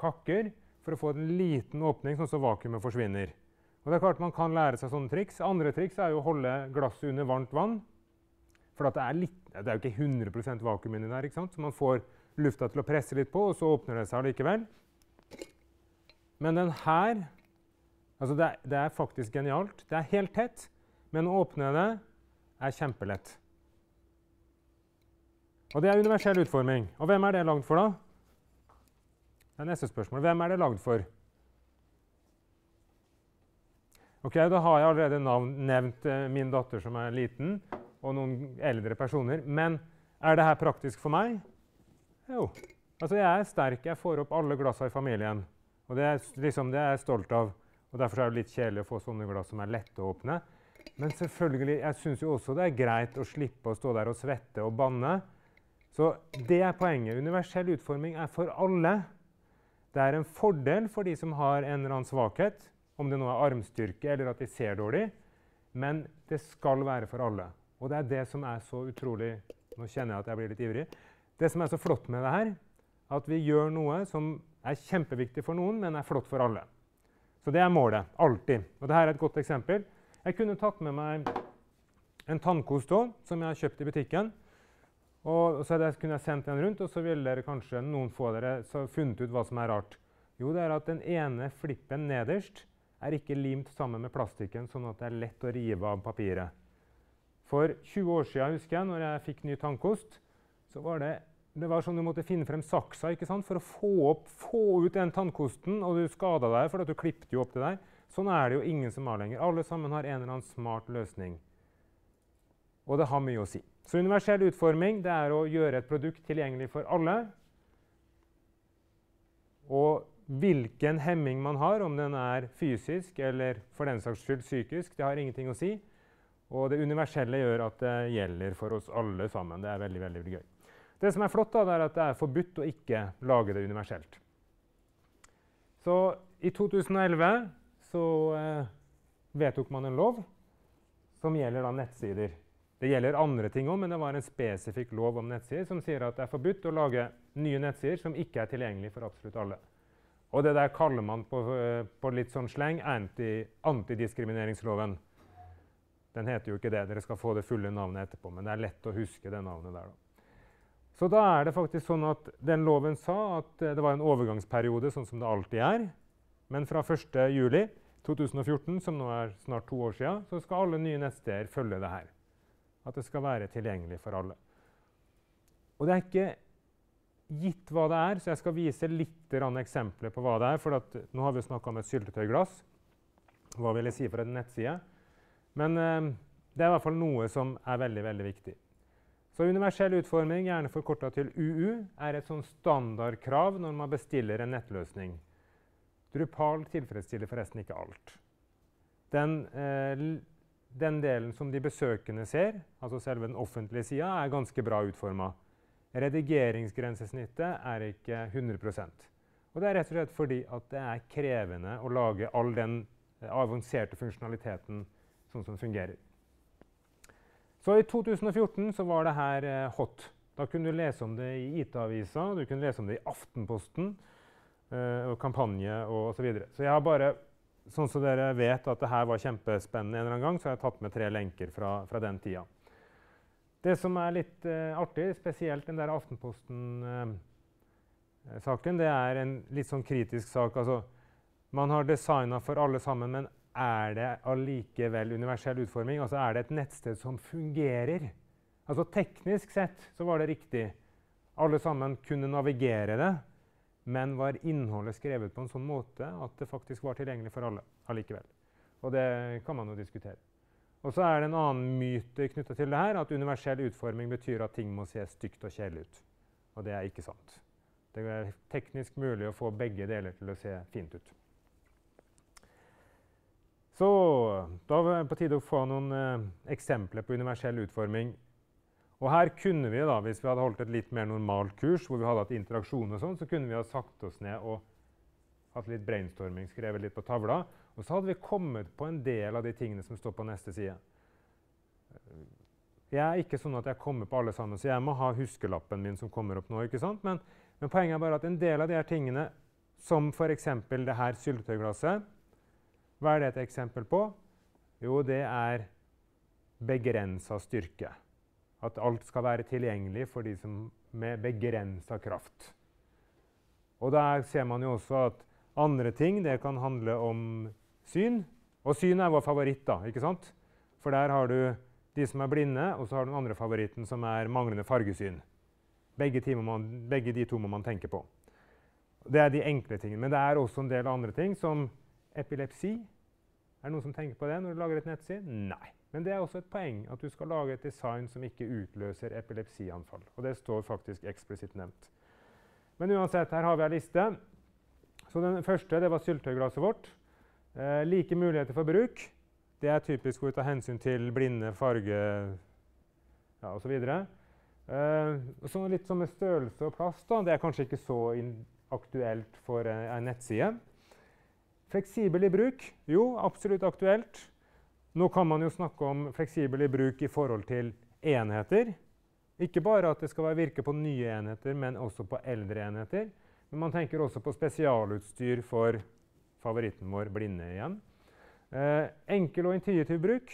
kakker for å få en liten åpning, sånn at vakuumet forsvinner. Og det er klart Man kan lære seg sånne triks. Andre triks er jo å holde glasset under varmt vann. For det er, litt, det, er jo ikke 100% vakuum inni der. ikke sant? Så man får lufta til å presse litt på, og så åpner det seg allikevel. Men den her Altså det, det er faktisk genialt. Det er helt tett, men å åpne det er kjempelett. Og det er universell utforming. Og hvem er det lagd for, da? Det er neste spørsmål. Hvem er det lagd for? Ok, Da har jeg allerede navn, nevnt eh, min datter som er liten, og noen eldre personer. Men er det her praktisk for meg? Jo. Altså, Jeg er sterk. Jeg får opp alle glassene i familien. Og det er, liksom, det er jeg stolt av. Og Derfor er det litt kjedelig å få sånne glass som er lette å åpne. Men selvfølgelig, jeg syns jo også det er greit å slippe å stå der og svette og banne. Så det er poenget. Universell utforming er for alle. Det er en fordel for de som har en eller annen svakhet, om det nå er armstyrke eller at de ser dårlig. Men det skal være for alle. Og det er det som er så utrolig Nå kjenner jeg at jeg blir litt ivrig. Det som er så flott med det her, at vi gjør noe som er kjempeviktig for noen, men er flott for alle. Så det er målet. Alltid. Og dette er et godt eksempel. Jeg kunne tatt med meg en tannkost òg, som jeg har kjøpt i butikken. Og så kunne jeg sendt den rundt, og så ville dere kanskje noen få dere funnet ut hva som er rart. Jo, det er at den ene flippen nederst er ikke limt sammen med plastikken, sånn at det er lett å rive av papiret. For 20 år siden, husker jeg, når jeg fikk ny tannkost, så var det det var sånn Du måtte finne frem saksa ikke sant? for å få, opp, få ut den tannkosten, og du skada deg fordi du klippet jo opp det der. Sånn er det jo ingen som har lenger. Alle sammen har en eller annen smart løsning. Og det har mye å si. Så universell utforming det er å gjøre et produkt tilgjengelig for alle. Og hvilken hemming man har, om den er fysisk eller for den saks skyld psykisk, det har ingenting å si. Og det universelle gjør at det gjelder for oss alle sammen. Det er veldig, veldig, veldig gøy. Det som er flott, da, det er at det er forbudt å ikke lage det universelt. Så i 2011 så eh, vedtok man en lov som gjelder da nettsider. Det gjelder andre ting òg, men det var en spesifikk lov om nettsider som sier at det er forbudt å lage nye nettsider som ikke er tilgjengelige for absolutt alle. Og det der kaller man på, eh, på litt sånn sleng anti, antidiskrimineringsloven. Den heter jo ikke det. Dere skal få det fulle navnet etterpå, men det er lett å huske det navnet der. da. Så da er det faktisk sånn at den loven sa at det var en overgangsperiode, sånn som det alltid er. Men fra 1.7.2014, som nå er snart to år siden, så skal alle nye nettsteder følge det her. At det skal være tilgjengelig for alle. Og det er ikke gitt hva det er, så jeg skal vise litt eksempler på hva det er. For nå har vi snakka om et syltetøyglass. Hva vil jeg si for en nettside? Men eh, det er i hvert fall noe som er veldig, veldig viktig. Så universell utforming, gjerne forkorta til UU, er et sånn standardkrav når man bestiller en nettløsning. Drupal tilfredsstiller forresten ikke alt. Den, eh, den, delen som de besøkende ser, altså selve den offentlige sida, er ganske bra utforma. Redigeringsgrensesnittet er ikke 100% Og Det er rett og slett fordi at det er krevende å lage all den eh, avanserte funksjonaliteten sånn som fungerer. Så i 2014 så var det her eh, hot. Da kunne du lese om det i IT-avisa, du kunne lese om det i Aftenposten, eh, og kampanje og osv. Så, videre. så jeg har bare, sånn som dere vet at det her var kjempespennende en eller annen gang, så har jeg tatt med tre lenker fra, fra den tida. Det som er litt eh, artig, spesielt den der Aftenposten-saken, eh, det er en litt sånn kritisk sak. Altså, man har designa for alle sammen, men er det allikevel universell utforming? Altså er det et nettsted som fungerer? Altså Teknisk sett så var det riktig. Alle sammen kunne navigere det. Men var innholdet skrevet på en sånn måte at det faktisk var tilgjengelig for alle allikevel? Og det kan man jo diskutere. Og så er det en annen myte knytta til det her, at universell utforming betyr at ting må se stygt og kjedelig ut. Og det er ikke sant. Det er teknisk mulig å få begge deler til å se fint ut. Så da var det på tide å få noen eh, eksempler på universell utforming. Og her kunne vi, da, hvis vi hadde holdt et litt mer normalt kurs, hvor vi hadde hatt interaksjon, og sånn, så kunne vi ha sagt oss ned og hatt litt brainstorming, skrevet litt på tavla. Og så hadde vi kommet på en del av de tingene som står på neste side. Jeg er ikke sånn at jeg kommer på alle sammen, så jeg må ha huskelappen min som kommer opp nå. ikke sant? Men, men poenget er bare at en del av de her tingene, som f.eks. det her syltetøyglasset hva er det et eksempel på? Jo, det er begrensa styrke. At alt skal være tilgjengelig for de som med begrensa kraft. Og der ser man jo også at andre ting det kan handle om syn. Og syn er vår favoritt, da. ikke sant? For der har du de som er blinde, og så har du den andre favoritten, som er manglende fargesyn. Begge, man, begge de to må man tenke på. Det er de enkle tingene. Men det er også en del andre ting, som epilepsi. Er det noen som tenker på det når du lager et nettside? Nei. Men det er også et poeng at du skal lage et design som ikke utløser epilepsianfall. Og det står faktisk eksplisitt nevnt. Men uansett, her har vi ei liste. Så den første det var syltetøyglasset vårt. Eh, like muligheter for bruk. Det er typisk vi tar hensyn til blinde, farge ja, osv. Eh, så litt som med størrelse og plass. Da. Det er kanskje ikke så aktuelt for en nettside. Fleksibel i bruk? Jo, absolutt aktuelt. Nå kan man jo snakke om fleksibel i bruk i forhold til enheter. Ikke bare at det skal virke på nye enheter, men også på eldre enheter. Men man tenker også på spesialutstyr for favoritten vår, blinde igjen. Eh, enkel og intuitiv bruk.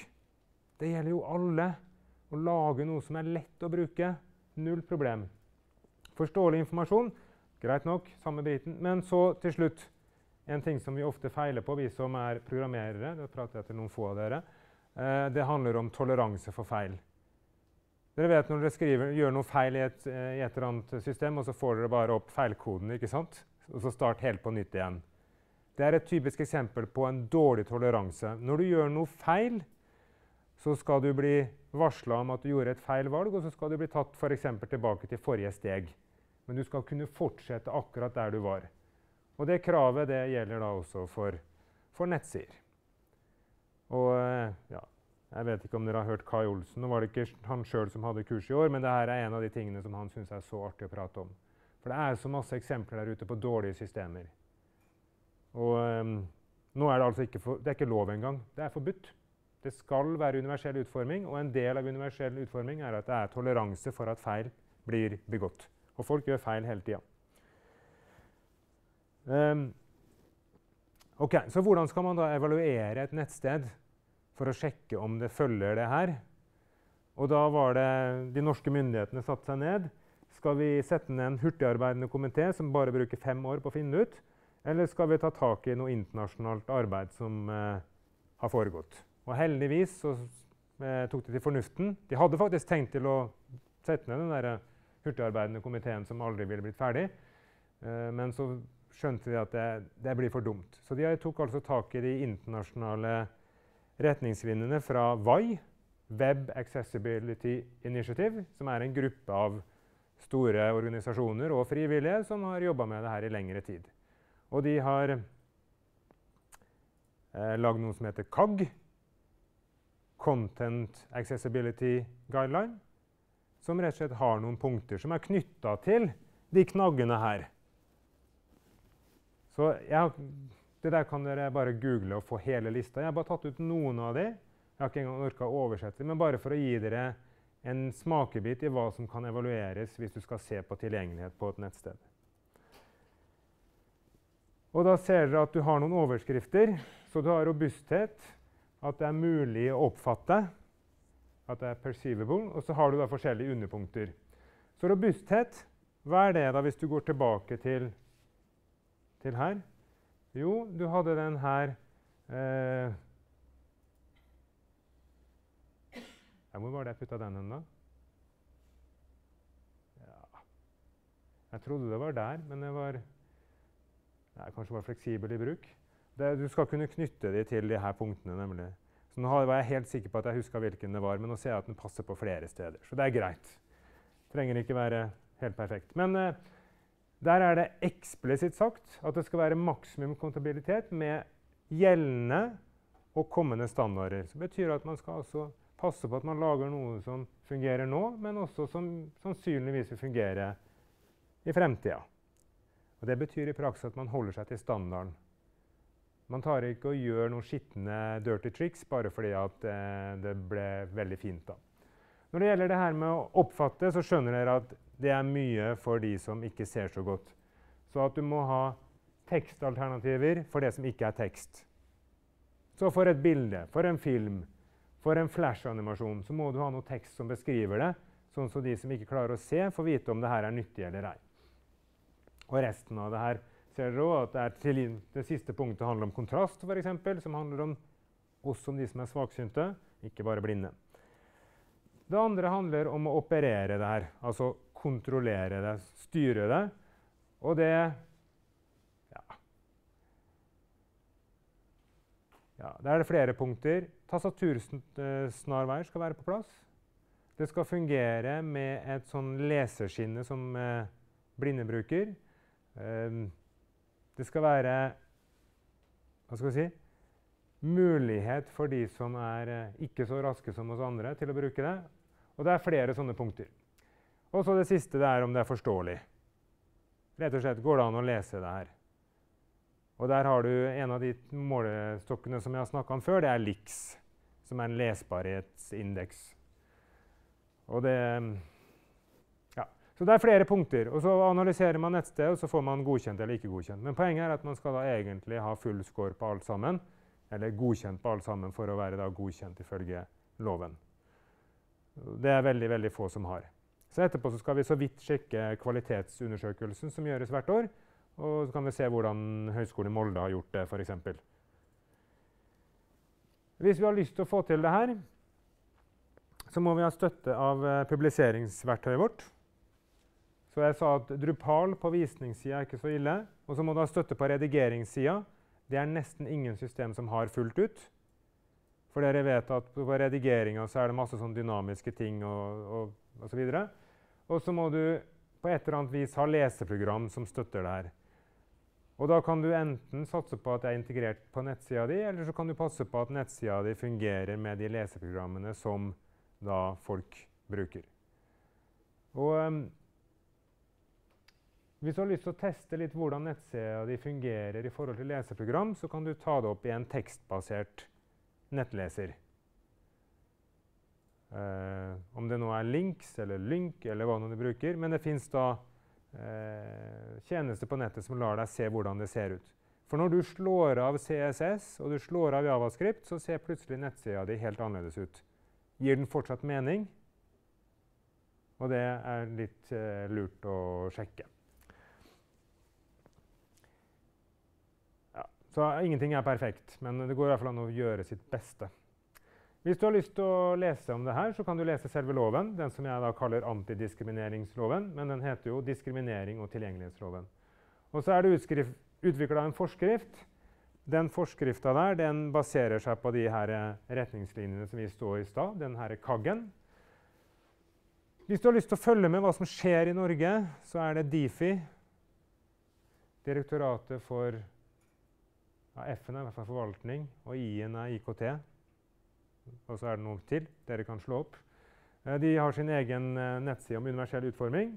Det gjelder jo alle. Å lage noe som er lett å bruke. Null problem. Forståelig informasjon. Greit nok, samme biten. Men så til slutt en ting som vi ofte feiler på, vi som er programmerere, det prater jeg til noen få av dere, eh, det handler om toleranse for feil. Dere vet når dere skriver, gjør noe feil i et, eh, i et, eller annet system, og så får dere bare opp feilkoden, ikke sant? og så start helt på nytt igjen. Det er et typisk eksempel på en dårlig toleranse. Når du gjør noe feil, så skal du bli varsla om at du gjorde et feil valg, og så skal du bli tatt for tilbake til forrige steg. Men du skal kunne fortsette akkurat der du var. Og det kravet det gjelder da også for, for nettsider. Og eh, ja, jeg vet ikke om dere har hørt Kai Olsen. Nå var det ikke han sjøl som hadde kurs i år, men dette er en av de tingene som han syns er så artig å prate om. For det er så masse eksempler der ute på dårlige systemer. Og um, nå er det altså ikke, for, det er ikke lov engang. Det er forbudt. Det skal være universell utforming, og en del av universell utforming er at det er toleranse for at feil blir begått. Og folk gjør feil hele tida. Um, ok, Så hvordan skal man da evaluere et nettsted for å sjekke om det følger det her? Og da var det de norske myndighetene satte seg ned, Skal vi sette ned en hurtigarbeidende komité som bare bruker fem år på å finne ut? Eller skal vi ta tak i noe internasjonalt arbeid som eh, har foregått? Og heldigvis så eh, tok de til fornuften. De hadde faktisk tenkt til å sette ned den der hurtigarbeidende komiteen som aldri ville blitt ferdig. Eh, men så skjønte de at det, det, blir for dumt. Så de tok altså tak i de internasjonale retningslinjene fra WAI, Web Accessibility Initiative, som er en gruppe av store organisasjoner og frivillige som har jobba med det her i lengre tid. Og de har eh, lagd noe som heter CAG, Content Accessibility Guideline, som rett og slett har noen punkter som er knytta til de knaggene her. Så jeg, det der kan dere bare google og få hele lista. Jeg har bare tatt ut noen av de. Jeg har ikke engang orka å oversette, men bare for å gi dere en smakebit i hva som kan evalueres hvis du skal se på tilgjengelighet på et nettsted. Og Da ser dere at du har noen overskrifter. Så du har robusthet, at det er mulig å oppfatte, at det er perceivable, og så har du da forskjellige underpunkter. Så robusthet, hva er det da hvis du går tilbake til, til her? Jo, du hadde den her eh, hvor var det jeg putta den hen, da? Ja. Jeg trodde det var der, men det var Nei, kanskje var fleksibel i bruk. Det, du skal kunne knytte de til de her punktene. nemlig. Så nå var jeg helt sikker på at jeg huska hvilken det var, men nå ser jeg at den passer på flere steder. Så det er greit. Trenger ikke være helt perfekt. Men eh, der er det eksplisitt sagt at det skal være maksimum kontabilitet med gjeldende og kommende standarder. Det betyr at man skal altså passe på at man lager noe som fungerer nå, men også som sannsynligvis vil fungere i fremtida. Og det betyr i praksis at man holder seg til standarden. Man tar ikke og gjør noen skitne dirty tricks bare fordi at eh, det ble veldig fint. da. Når det gjelder det her med å oppfatte, så skjønner dere at det er mye for de som ikke ser så godt. Så at du må ha tekstalternativer for det som ikke er tekst. Så for et bilde, for en film, for en flash-animasjon så må du ha noe tekst som beskriver det, sånn så de som ikke klarer å se, får vite om det her er nyttig eller ei. Og resten av det her ser dere også at det, til, det siste punktet handler om kontrast, eksempel, som handler om oss som de som er svaksynte, ikke bare blinde. Det andre handler om å operere det her, altså kontrollere det, styre det. Og det ja. ja. Der er det flere punkter. Tastatursnarveier skal være på plass. Det skal fungere med et sånn leserskinne som eh, blinde bruker. Um, det skal være hva skal vi si, mulighet for de som er eh, ikke så raske som oss andre, til å bruke det. Og det er flere sånne punkter. Og så det siste det er om det er forståelig. Rett og slett går det an å lese det her. Og der har du en av de målestokkene som jeg har snakka om før. Det er LIX som er en lesbarhetsindeks. Og det ja. Så det er flere punkter. Og så analyserer man nettstedet, og så får man godkjent eller ikke godkjent. Men poenget er at man skal da egentlig ha full score på alt sammen, eller godkjent på alt sammen for å være da godkjent ifølge loven. Det er veldig, veldig få som har. Så etterpå så skal vi så vidt sjekke kvalitetsundersøkelsen som gjøres hvert år. Og så kan vi se hvordan Høgskolen i Molde har gjort det, f.eks. Hvis vi har lyst til å få til det her, så må vi ha støtte av uh, publiseringsverktøyet vårt. Så jeg sa at Drupal på visningssida er ikke så ille. Og så må du ha støtte på redigeringssida. Det er nesten ingen system som har fullt ut. For dere vet at på redigeringa så er det masse sånn dynamiske ting og, og videre. Og så må du på et eller annet vis ha leseprogram som støtter det her. Og Da kan du enten satse på at det er integrert på nettsida di, eller så kan du passe på at nettsida di fungerer med de leseprogrammene som da folk bruker. Og um, Hvis du har lyst til å teste litt hvordan nettsida di fungerer i forhold til leseprogram, så kan du ta det opp i en tekstbasert nettleser. Eh, om det nå er links eller lynk eller hva du bruker. Men det fins da eh, tjenester på nettet som lar deg se hvordan det ser ut. For når du slår av CSS og du slår av Javascript, så ser plutselig nettsida di helt annerledes ut. Gir den fortsatt mening? Og det er litt eh, lurt å sjekke. Så ingenting er perfekt, men det går i hvert fall an å gjøre sitt beste. Hvis du har lyst til å lese om det her, så kan du lese selve loven, den som jeg da kaller antidiskrimineringsloven, men den heter jo diskriminering- og tilgjengelighetsloven. Og så er det utvikla en forskrift. Den forskrifta der den baserer seg på de her retningslinjene som vi står i stad, den her KAG-en. Hvis du har lyst til å følge med hva som skjer i Norge, så er det Difi, Direktoratet for ja, F-en er i hvert fall forvaltning, og I-en er IKT. Og så er det noe til dere kan slå opp. Eh, de har sin egen eh, nettside om universell utforming.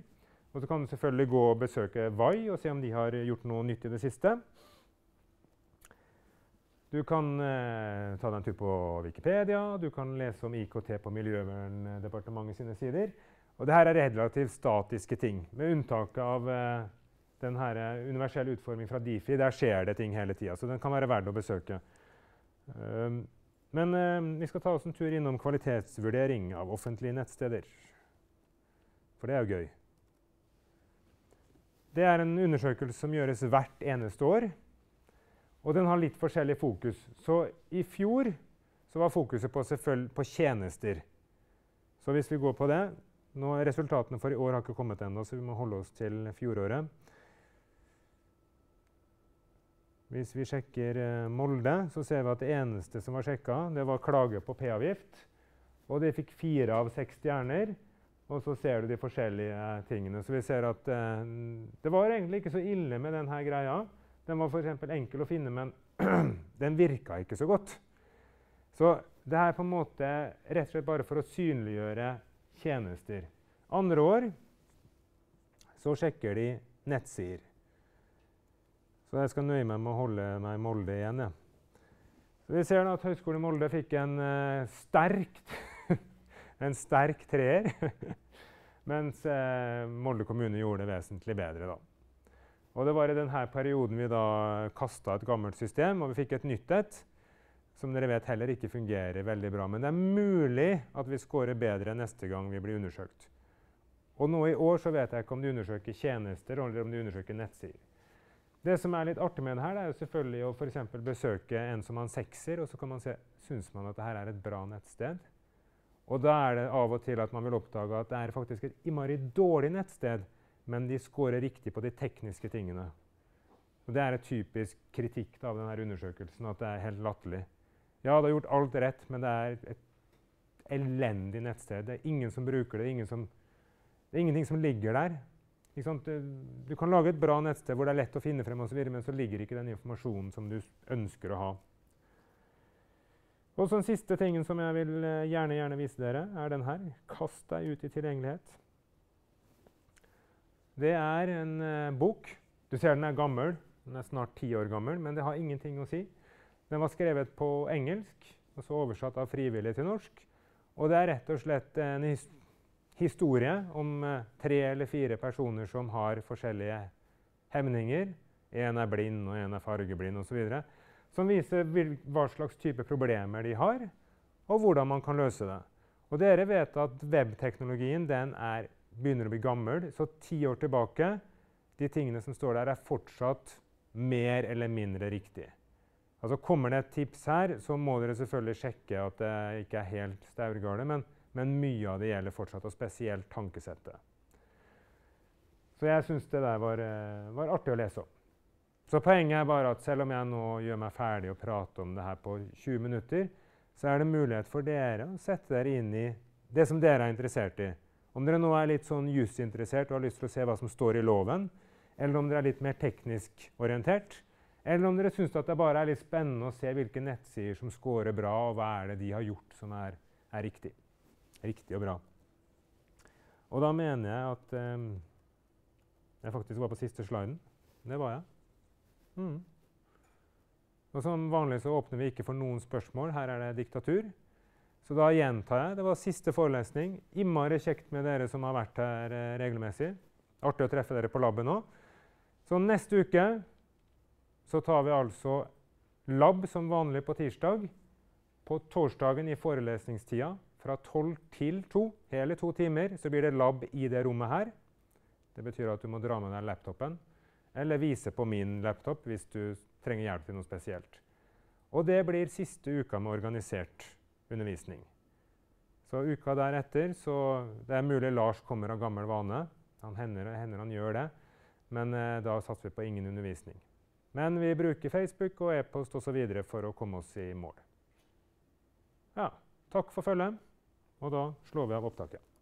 Og så kan du selvfølgelig gå og besøke VAI og se om de har gjort noe nytt i det siste. Du kan eh, ta deg en tur på Wikipedia, du kan lese om IKT på Miljøverndepartementet sine sider. Og dette er relativt statiske ting, med unntak av eh, her universelle utforming fra Difi. Der skjer det ting hele tida, så den kan være verdt å besøke. Um, men eh, vi skal ta oss en tur innom kvalitetsvurdering av offentlige nettsteder. For det er jo gøy. Det er en undersøkelse som gjøres hvert eneste år. Og den har litt forskjellig fokus. Så i fjor så var fokuset på, på tjenester. Så hvis vi går på det nå, Resultatene for i år har ikke kommet ennå, så vi må holde oss til fjoråret. Hvis vi sjekker eh, Molde, så ser vi at det eneste som var sjekka, det var klage på P-avgift. Og de fikk fire av seks stjerner. Og så ser du de forskjellige tingene. Så vi ser at eh, det var egentlig ikke så ille med denne greia. Den var f.eks. enkel å finne, men [CLEARS THROAT] den virka ikke så godt. Så det er på en måte rett og slett bare for å synliggjøre tjenester. Andre år så sjekker de nettsider. Så jeg skal nøye meg med å holde meg i Molde igjen. Ja. Så vi ser at Høgskolen i Molde fikk en, uh, sterkt, [LAUGHS] en sterk treer. [LAUGHS] mens uh, Molde kommune gjorde det vesentlig bedre. Da. Og det var i denne perioden vi da kasta et gammelt system, og vi fikk et nytt et. Som dere vet heller ikke fungerer veldig bra. Men det er mulig at vi scorer bedre neste gang vi blir undersøkt. Og nå i år så vet jeg ikke om de undersøker tjenester eller om de undersøker nettsider. Det som er litt artig med det her, det er jo selvfølgelig å for besøke en som man sexer, og så kan man se syns man at dette er et bra nettsted. Og da er det av og til at man vil oppdage at det er faktisk et innmari dårlig nettsted, men de scorer riktig på de tekniske tingene. Og Det er et typisk kritikk av denne undersøkelsen, at det er helt latterlig. Ja, det har gjort alt rett, men det er et elendig nettsted. Det er ingen som bruker det. Ingen som, det er ingenting som ligger der. Du kan lage et bra nettsted hvor det er lett å finne frem, og så videre, men så ligger ikke den informasjonen som du ønsker å ha. Og så Den siste tingen som jeg vil eh, gjerne, gjerne vise dere, er den her. Kast deg ut i tilgjengelighet. Det er en eh, bok. Du ser den er gammel. Den er snart ti år gammel, men det har ingenting å si. Den var skrevet på engelsk og så oversatt av frivillige til norsk. Og det er rett og slett en historie historie om eh, tre eller fire personer som har forskjellige hemninger. En er blind, og en er fargeblind osv. Som viser hva slags type problemer de har, og hvordan man kan løse det. Og dere vet at webteknologien er, begynner å bli gammel. Så ti år tilbake de tingene som står der, er fortsatt mer eller mindre riktig. Altså Kommer det et tips her, så må dere selvfølgelig sjekke at det ikke er helt staurgale. Men mye av det gjelder fortsatt, og spesielt tankesettet. Så jeg syns det der var, eh, var, artig å lese om. Så poenget er bare at selv om jeg nå gjør meg ferdig og prater om det her på 20 minutter, så er det mulighet for dere å sette dere inn i det som dere er interessert i. Om dere nå er litt sånn jusinteressert og har lyst til å se hva som står i loven, eller om dere er litt mer teknisk orientert, eller om dere syns det bare er litt spennende å se hvilke nettsider som scorer bra, og hva er det de har gjort som er, er riktig riktig og bra. Og da mener jeg at um, jeg faktisk var på siste sliden. Det var jeg. Mm. Og Som vanlig så åpner vi ikke for noen spørsmål. Her er det diktatur. Så da gjentar jeg. Det var siste forelesning. Innmari kjekt med dere som har vært her eh, regelmessig. Artig å treffe dere på laben òg. Så neste uke så tar vi altså lab som vanlig på tirsdag. På torsdagen i forelesningstida fra 12 til 2, hele to timer, så blir det lab i det rommet her. Det betyr at du må dra med deg laptopen, eller vise på min laptop hvis du trenger hjelp til noe spesielt. Og det blir siste uka med organisert undervisning. Så uka deretter så Det er mulig Lars kommer av gammel vane. Han hender, hender han gjør det. Men eh, da satser vi på ingen undervisning. Men vi bruker Facebook og e-post osv. for å komme oss i mål. Ja, takk for følget. Og da slår vi av opptaket.